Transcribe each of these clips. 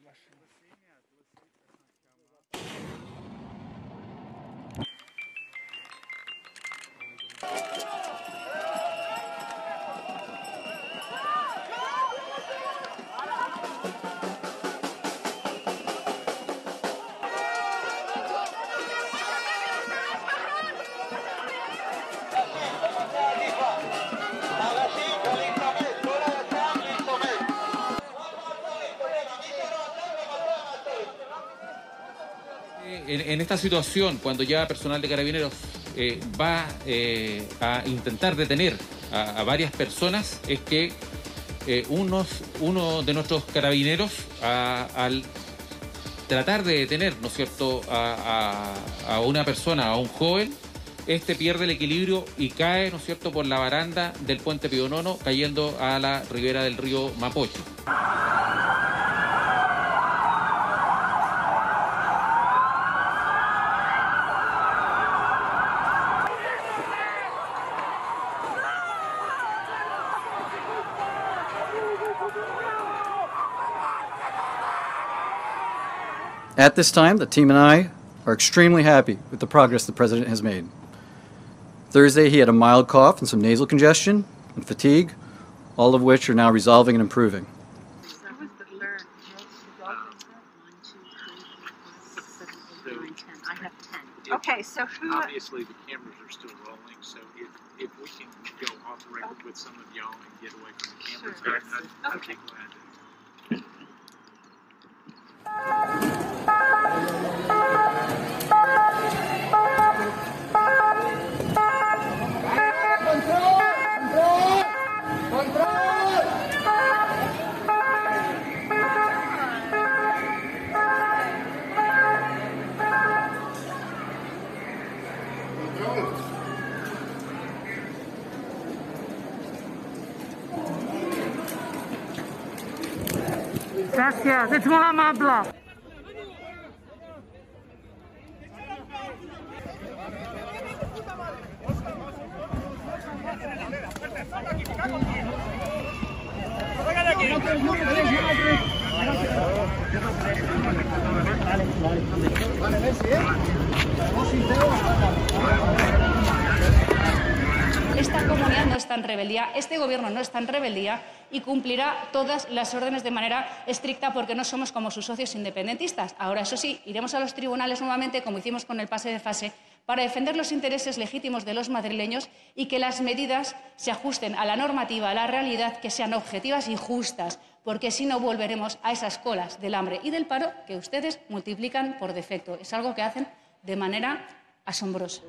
в машину. En, esta situación, cuando ya personal de carabineros eh, va eh, a intentar detener a, varias personas, es que eh, unos, uno de nuestros carabineros, al tratar de detener, ¿no es cierto?, a, a, una persona, a un joven, este pierde el equilibrio y cae, ¿no es cierto?, por la baranda del puente Pionono, cayendo a la ribera del río Mapocho. At this time, the team and I are extremely happy with the progress the President has made. Thursday, he had a mild cough and some nasal congestion and fatigue, all of which are now resolving and improving. Okay, so who? Obviously, the cameras are still rolling, so if, if we can go off the record with some of y'all and get away from the cameras, Sure. I'd, I'd Okay. be glad Gracias, es muy amable. Esta comunidad no está en rebeldía, este gobierno no está en rebeldía y cumplirá todas las órdenes de manera estricta porque no somos como sus socios independentistas. Ahora, eso sí, iremos a los tribunales nuevamente, como hicimos con el pase de fase, para defender los intereses legítimos de los madrileños y que las medidas se ajusten a la normativa, a la realidad, que sean objetivas y justas, porque si no volveremos a esas colas del hambre y del paro que ustedes multiplican por defecto. Es algo que hacen de manera asombrosa.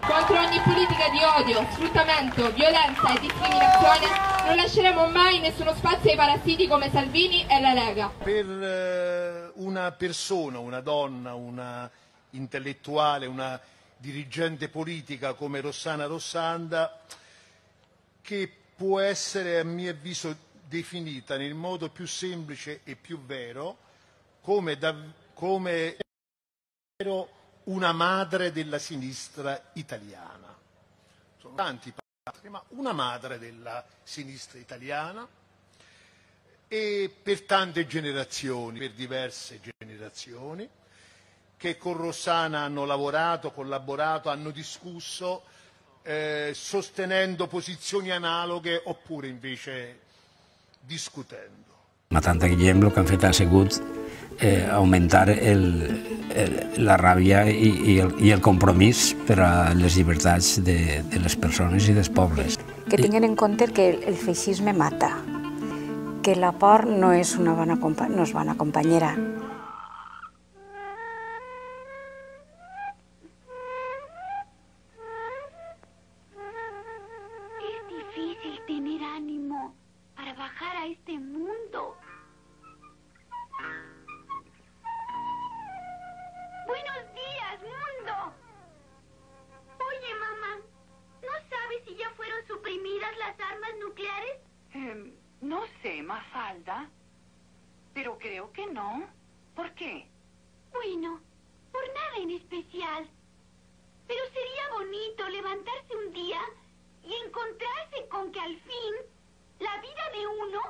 Contro ogni politica di odio, sfruttamento, violenza e discriminazione non lasceremo mai nessuno spazio ai parassiti come Salvini e la Lega. Per eh, una persona, una donna, una intellettuale, una dirigente politica come Rossana Rossanda, che può essere a mio avviso definita nel modo più semplice e più vero come, da- come una madre della sinistra italiana. Sono tanti padri, ma una madre della sinistra italiana e per tante generazioni, per diverse generazioni, che con Rossana hanno lavorato, collaborato, hanno discusso, eh, sostenendo posizioni analoghe oppure invece discutendo. Matant a Guillem el que han fet ha sigut eh, augmentar el, el, la ràbia i, i, el, i el compromís per a les llibertats de, de les persones i dels pobles. que tinguin en compte que el, el feixisme mata, que la por no és una bona, compa no és bona companyera. suprimidas las armas nucleares? Em, no sé, Mafalda. Pero creo que no. ¿Por qué? Bueno, por nada en especial. Pero sería bonito levantarse un día y encontrarse con que al fin la vida de uno